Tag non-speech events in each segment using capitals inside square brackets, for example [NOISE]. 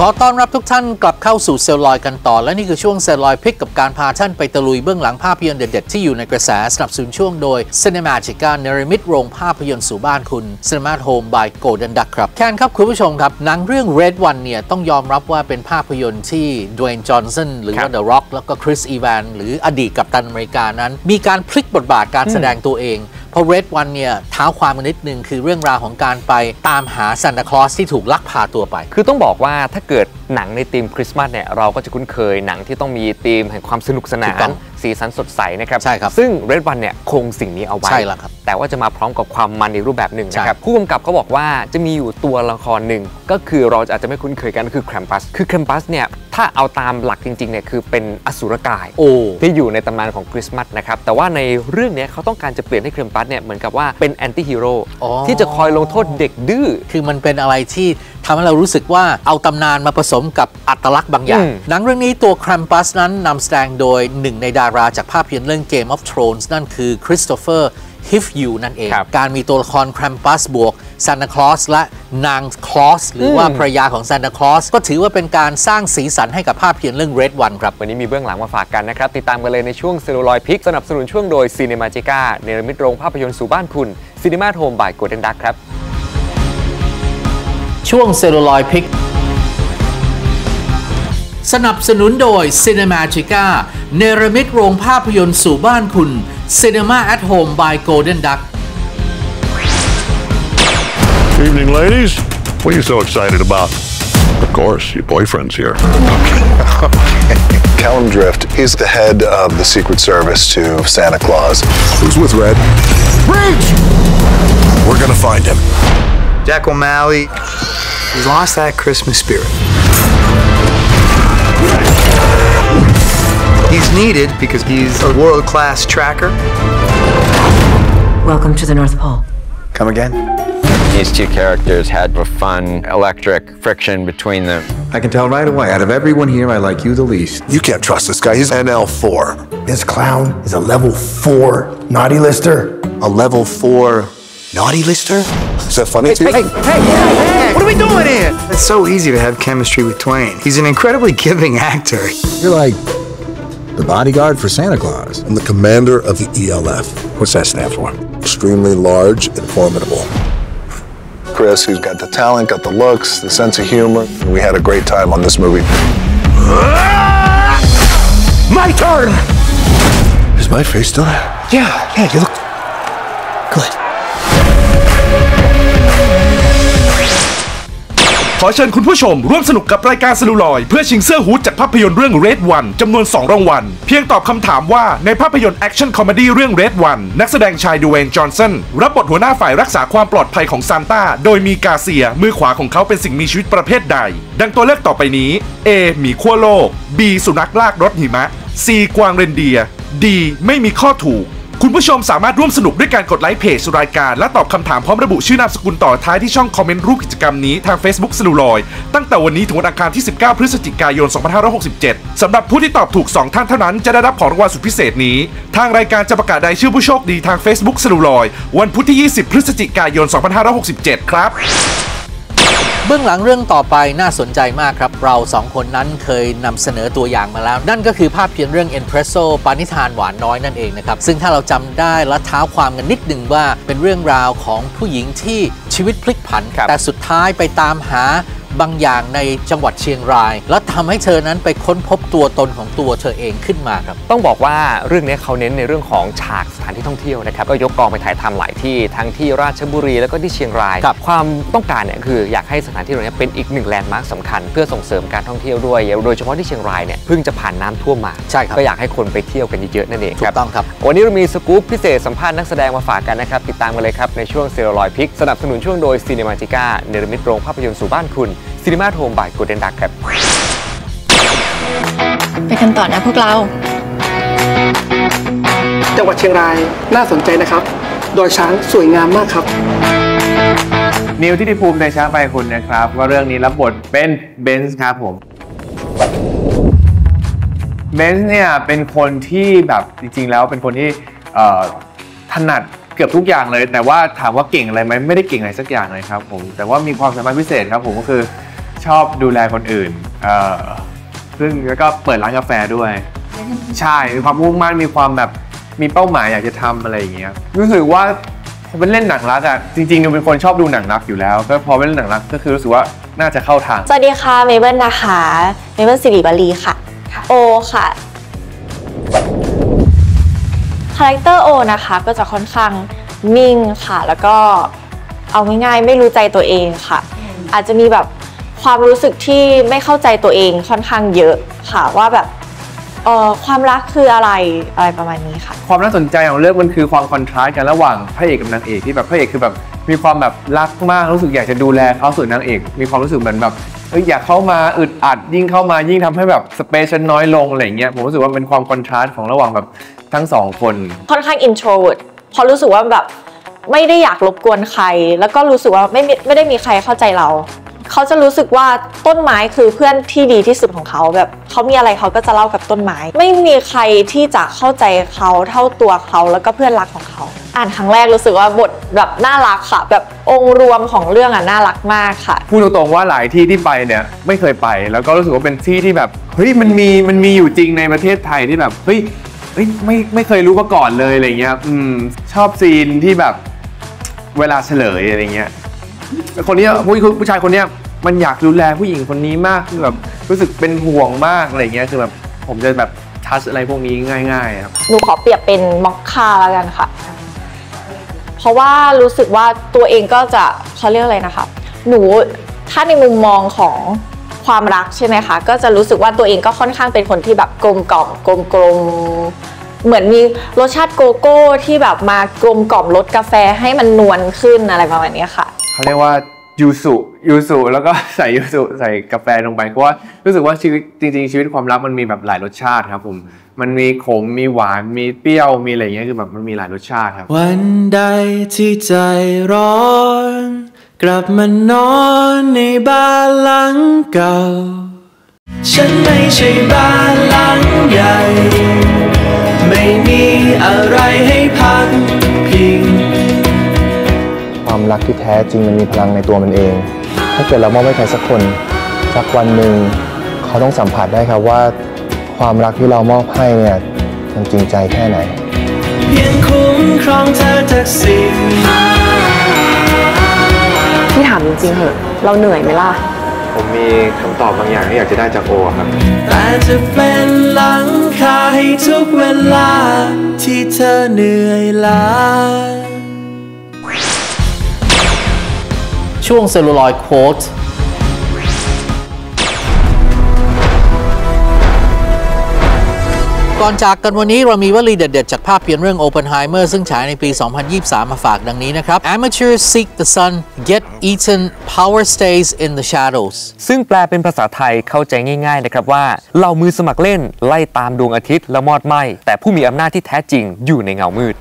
ขอต้อนรับทุกท่านกลับเข้าสู่เซลลอยกันต่อ และนี่คือช่วง Celluloid Pick กับการพาท่านไปตะลุยเบื้องหลังภาพยนตร์เด็ดๆ ที่อยู่ในกระแสสนับสนุนช่วงโดย Cinematica เนรมิตโรงภาพยนตร์สู่บ้านคุณ Cinema Home by Golden Duck ครับแคนครับคุณผู้ชมครับ หนังเรื่อง Red One เนี่ย ต้องยอมรับว่าเป็นภาพยนตร์ที่ด w ว n นจอห์นสันหรือว่า The Rock แล้วก็คริสอีแวนหรืออดีตกัปตันอเมริกานั้น มีการพลิกบทบาทการแสดงตัวเอง เพราะ Red One เนี่ยเท้าความมานิดนึงคือเรื่องราวของการไปตามหาซานตาคลอสที่ถูกลักพาตัวไป คือต้องบอกว่าถ้าเกิดหนังในธีมคริสต์มาสเนี่ยเราก็จะคุ้นเคยหนังที่ต้องมีธีมแห่งความสนุกสนาถูกต้นอง สีสันสดใสนะครับใช่ครับซึ่ง Red One เนี่ยคงสิ่งนี้เอาไว้ใช่แล้วครับแต่ว่าจะมาพร้อมกับความมันในรูปแบบหนึ่งนะครับใช่ผู้กำกับเขาบอกว่าจะมีอยู่ตัวละครหนึ่งก็คือเราอาจจะไม่คุ้นเคยกันก็คือแครมปัสคือแครมปัสเนี่ยถ้าเอาตามหลักจริงๆเนี่ยคือเป็นอสุรกายโอ้ที่อยู่ในตำนานของคริสต์มาสนะครับแต่ว่าในเรื่องเนี้ยเขาต้องการจะเปลี่ยนให้ครัมปัสเนี่ยเหมือนกับว่าเป็น anti-hero อ๋อที่จะคอยลงโทษเด็กดื้อคือมันเป็นอะไรที่ ทำให้เรารู้สึกว่าเอาตำนานมาผสมกับอัตลักษณ์บางอย่างอืมหนังเรื่องนี้ตัวครัมปัสนั้นนำแสดงโดยหนึ่งในดาราจากภาพยนตร์เรื่อง Game of Thrones นั่นคือคริสโตเฟอร์ฮิฟยูนั่นเองครับการมีตัวละครครัมปัสบวกซานตาคลอสและนางคลอสหรือว่าอืมภรรยาของซานตาคลอสก็ถือว่าเป็นการสร้างสีสันให้กับภาพยนตร์เรื่อง Red One ครับ วันนี้มีเบื้องหลังมาฝากกันนะครับ ติดตามกันเลยในช่วง Celluloid Pick สนับสนุนช่วงโดย Cinematica เนรมิตโรงภาพยนตร์สู่บ้านคุณ Cinema Home by Golden Duck ครับ ช่วงเซลลูลอยพิก สนับสนุนโดย Cinematica เนรมิตโรงภาพยนตร์สู่บ้านคุณ Cinema at Home by Golden Duck Evening, ladies. What are you so excited about? Of course, your boyfriend's here. [LAUGHS] Callum Drift is the head of the Secret Service to Santa Claus. Who's with Red? Bridge! We're gonna find him. Jack O'Malley, he's lost that Christmas spirit. He's needed because he's a world class tracker. Welcome to the North Pole. Come again? These two characters had a fun electric friction between them. I can tell right away. Out of everyone here, I like you the least. You can't trust this guy. He's NL4. This clown is a level 4 naughty lister. A level 4 naughty lister? Is that funny to you? What are we doing here? It's so easy to have chemistry with Twain. He's an incredibly giving actor. You're like the bodyguard for Santa Claus. I'm the commander of the ELF. What's that stand for? Extremely large and formidable. Chris, who's got the talent, got the looks, the sense of humor. We had a great time on this movie. Ah! My turn! Is my face still there? Yeah, yeah, you look ขอเชิญคุณผู้ชมร่วมสนุกกับรายการสลูลอย เพื่อชิงเสื้อฮู้ดจากภาพยนตร์เรื่อง Red One จำนวน 2 รางวัล เพียงตอบคำถามว่าในภาพยนตร์ action comedy เรื่อง Red One นักแสดงชายดเวย์นจอห์นสันรับบทหัวหน้าฝ่ายรักษาความปลอดภัยของซานต้า โดยมีกาเซีย มือขวาของเขาเป็นสิ่งมีชีวิตประเภทใด ดังตัวเลือกต่อไปนี้ A หมีขั้วโลก B สุนัขลากรถหิมะ C กวางเรนเดีย D ไม่มีข้อถูก คุณผู้ชมสามารถร่วมสนุกด้วยการกดไลค์เพจรายการ และตอบคำถามพร้อมระบุชื่อนามสกุลต่อท้ายที่ช่องคอมเมนต์รูปกิจกรรมนี้ทาง Facebook สนุลอยตั้งแต่วันนี้ถึงวันอังคารที่ 19 พฤศจิกายน 2567 สำหรับผู้ที่ตอบถูก 2 ท่านเท่านั้นจะได้รับของรางวัลสุดพิเศษนี้ ทางรายการจะประกาศรายชื่อผู้โชคดีทาง Facebook สนุลอยวันพุธที่ 20 พฤศจิกายน 2567 ครับ เบื้องหลังเรื่องต่อไปน่าสนใจมากครับ เราสองคนนั้นเคยนำเสนอตัวอย่างมาแล้ว นั่นก็คือภาพเพียนตร์เรื่อง Espresso ปานิธานหวานน้อยนั่นเองนะครับ ซึ่งถ้าเราจำได้และเท้าความกันนิดหนึ่งว่าเป็นเรื่องราวของผู้หญิงที่ชีวิตพลิกผันครับแต่สุดท้ายไปตามหา บางอย่างในจังหวัดเชียงราย และทำให้เธอนั้นไปค้นพบตัวตนของตัวเธอเองขึ้นมาครับ ต้องบอกว่าเรื่องนี้เขาเน้นในเรื่องของฉากสถานที่ท่องเที่ยวนะครับ ก็ยกกองไปถ่ายทำหลายที่ทั้งที่ราชบุรีแล้วก็ที่เชียงรายครับความต้องการเนี่ยคืออยากให้สถานที่เหล่านี้เป็นอีกหนึ่ง landmark สำคัญเพื่อส่งเสริมการท่องเที่ยวด้วย โดยเฉพาะที่เชียงรายเนี่ยเพิ่งจะผ่านน้ำท่วมมาใช่ครับก็อยากให้คนไปเที่ยวกันเยอะๆนั่นเองครับถูกต้องครับวันนี้เรามีสกู๊ปพิเศษสัมภาษณ์นักแสดงมาฝากกันนะครับติดตามกันเลยครับในช่วง Celluloid Pick สนับสนุนช่วงโดย Cinematica เนรมิตโรงภาพยนตร์สู่บ้านคุณ Cinema Home by Golden Duck ครับ ไปกันต่อนะพวกเรา จังหวัดเชียงรายน่าสนใจนะครับ ดอยช้างสวยงามมากครับ นิวฐิติภูมิเตชะอภัยคุณนะครับ ว่าเรื่องนี้รับบทเป็นเบนซ์ครับผมเบนซ์เนี่ยเป็นคนที่แบบจริงๆแล้วเป็นคนที่เอ่อถนัดเกือบทุกอย่างเลย แต่ว่าถามว่าเก่งอะไรไหมไม่ได้เก่งอะไรสักอย่างเลยครับผมแต่ว่ามีความสามารถพิเศษครับผมก็คือ ชอบดูแลคนอื่นเอ่อซึ่งแล้วก็เปิดร้านกาแฟด้วย ใช่มีความมุ่งมั่นมีความแบบมีเป้าหมายอยากจะทำอะไรอย่างเงี้ยรู้สึกว่าพอเป็นเล่นหนังรักอะจริงๆเป็นคนชอบดูหนังรักอยู่แล้วก็พอเป็นเล่นหนังรักก็คือรู้สึกว่าน่าจะเข้าทาง สวัสดีค่ะเมเบิลนะคะเมเบิลสิริวลีค่ะ โอค่ะ character โอนะคะ ก็จะค่อนข้างนิ่งค่ะ แล้วก็เอาง่ายๆไม่รู้ใจตัวเองค่ะ อาจจะมีแบบ ความรู้สึกที่ไม่เข้าใจตัวเองค่อนข้างเยอะค่ะว่าแบบเอ่อความรักคืออะไรอะไรประมาณนี้ค่ะ ความน่าสนใจของเรื่องมันคือความคอนทราสต์กันระหว่างพระเอกกับนางเอกที่แบบพระเอกคือแบบมีความแบบรักมากรู้สึกอยากจะดูแลเขาส่วนนางเอก มีความรู้สึกเหมือนแบบเอยอยากเข้ามาอึดอัดยิ่งเข้ามายิ่งทำให้แบบสเปซฉันน้อยลงอะไรอย่างเงี้ยผมรู้สึกว่าเป็นความคอนทราสต์ของระหว่างแบบทั้งสองคนค่อนข้าง introvert เพราะรู้สึกว่าแบบไม่ได้อยากรบกวนใคร แล้วก็รู้สึกว่าไม่มีไม่ได้มีใครเข้าใจเรา เขาจะรู้สึกว่าต้นไม้คือเพื่อนที่ดีที่สุดของเขาแบบเขามีอะไรเขาก็จะเล่ากับต้นไม้ ไม่มีใครที่จะเข้าใจเขาเท่าตัวเขาแล้วก็เพื่อนรักของเขา อ่านครั้งแรกรู้สึกว่าบทแบบน่ารักค่ะ แบบองค์รวมของเรื่องอะน่ารักมากค่ะ พูดตรงๆว่าหลายที่ที่ไปเนี่ยไม่เคยไป แล้วก็รู้สึกว่าเป็นที่ที่แบบเฮ้ยมันมีมันมีอยู่จริงในประเทศไทยที่แบบเฮ้ยเฮ้ยไม่ไม่เคยรู้มาก่อนเลยอะไรเงี้ยอืมชอบซีนที่แบบเวลาเฉลยอะไรเงี้ย คนนี้ผู้ผู้ชายคนเนี้ยมันอยากดูแลผู้หญิงคนนี้มากคือแบบรู้สึกเป็นห่วงมากอะไรเงี้ยคือแบบผมจะแบบทัชอะไรพวกนี้ง่ายๆครับหนูขอเปรียบเป็นมอคค่าแล้วกันค่ะ เพราะว่ารู้สึกว่าตัวเองก็จะเขาเรียกอะไรนะคะ หนูถ้าในมุมมองของความรักใช่ไหมคะ ก็จะรู้สึกว่าตัวเองก็ค่อนข้างเป็นคนที่แบบกลมกล่อมกลมกลมเหมือนมีรสชาติโกโก้ที่แบบมากลมกล่อมรสกาแฟให้มันนวลขึ้นอะไรประมาณนี้ค่ะ เขาเรียกว่ายูสุยูสุแล้วก็ใส่ยูสุใส่กาแฟลงไปเพราะว่ารู้สึกว่าชีวิตจริง ๆ ชีวิตความรักมันมีแบบหลายรสชาติครับผมมันมีขมมีหวานมีเปรี้ยวมีอะไรเงี้ยคือแบบมันมีหลายรสชาติครับ วันใดที่ใจร้อน กลับมานอนในบ้านหลังเก่า ฉันไม่ใช่บ้านหลังใหญ่ ไม่มีอะไรให้พักพิง ความรักที่แท้จริงมันมีพลังในตัวมันเอง ถ้าเกิดเรามอบให้ใครสักคนสักวันหนึ่งเขาต้องสัมผัสได้ครับว่า ความรักที่เรามอบให้เนี่ยมันจริงใจแค่ไหนเพียงคุ้มครองเธอจากสิ่งพี่ถามจริงๆเหอะ เราเหนื่อยไหมล่ะ ผมมีคำตอบบางอย่างที่อยากจะได้จากโอครับแต่จะเป็นหลังคาให้ทุกเวลาที่เธอเหนื่อยล้า ช่วง Celluloid Quoteก่อนจากกันวันนี้เรามีวลีเด็ดๆ จากภาพยนตร์เรื่อง Oppenheimer ซึ่งฉายในปี 2023 มาฝากดังนี้นะครับ Amateurs seek the sun get eaten power stays in the shadows ซึ่งแปลเป็นภาษาไทยเข้าใจง่ายๆนะครับว่าเหล่ามือสมัครเล่นไล่ตามดวงอาทิตย์และมอดไหมแต่ผู้มีอำนาจที่แท้จริงอยู่ในเงามืด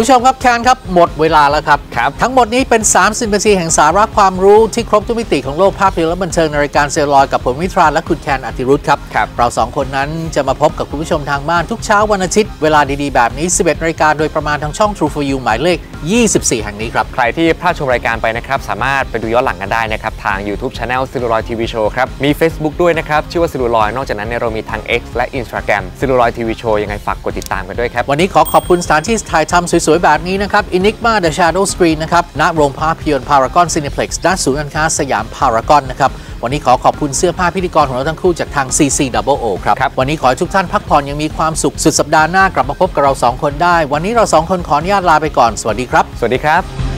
ผู้ชมครับแคนครับ หมดเวลาแล้วครับ ทั้งหมดนี้เป็น 30นาทีแห่งสาระความรู้ที่ครบทุกมิติของโลกภาพยนตร์และบันเทิงในรายการเซลลอยกับผมวิทราและคุณแคนอติรุธครับ เราสองคนนั้นจะมาพบกับคุณผู้ชมทางบ้านทุกเช้าวันอาทิตย์ เวลาดีๆ แบบนี้ 11นาฬิกาโดยประมาณทางช่อง True4U หมายเลข 24 แห่งนี้ครับ ใครที่พลาดชมรายการไปนะครับ สามารถไปดูย้อนหลังกันได้นะครับ ทาง YouTube Channel Celluloid TV Show ครับ มี Facebook ด้วยนะครับ ชื่อว่าซิลูลอยนอกจากนั้นเนี่ยเรามีทาง X และ Instagram Celluloid TV Show ยังไงฝากกดติดตามกันด้วยครับวันนี้ขอขอบคุณสถานที่ถ่ายทำสวยๆ แบบนี้นะครับ Enigma The Shadow Screen นะครับณโรงภาพยนตร์ Paragon Cineplex ด้านศูนย์การค้าสยาม Paragon นะครับวันนี้ขอขอบคุณเสื้อผ้าพิธีกรของเราทั้งคู่จากทาง CC Double O ครับวันนี้ขอให้ทุกท่านพักผ่อนยังมีความสุขสุดสัปดาห์หน้ากลับมาพบกับเราสองคนได้ วันนี้เราสองคนขออนุญาตลาไปก่อน สวัสดีครับ สวัสดีครับ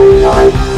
Life.